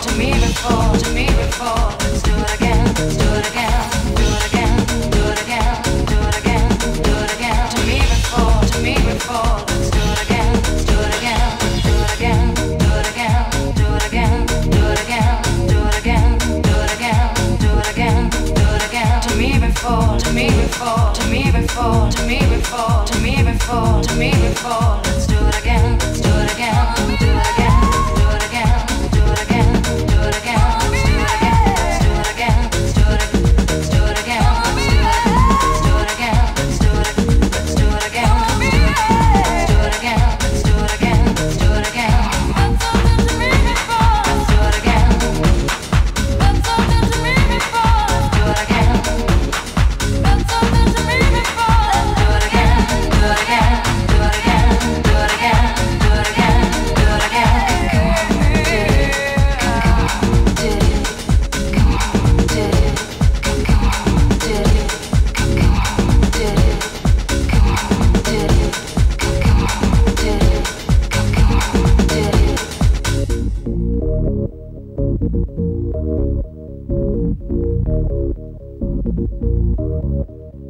to me before, to me before, let's do it again, let's do it again, do it again. before, to me before, to me before, to me before, let's do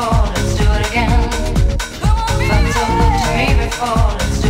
let's do it again. Fun so good to me before, let's